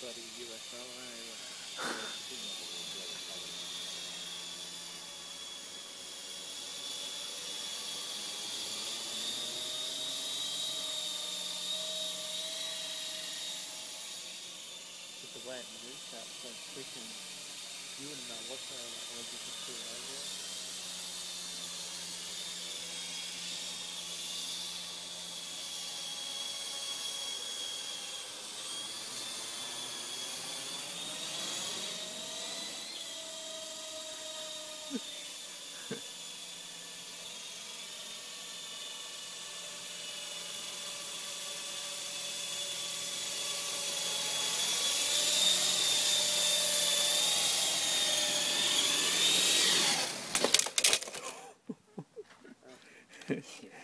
bloody UFO? With the way it moves out so quick and you wouldn't know what the that was if it's too over. yeah.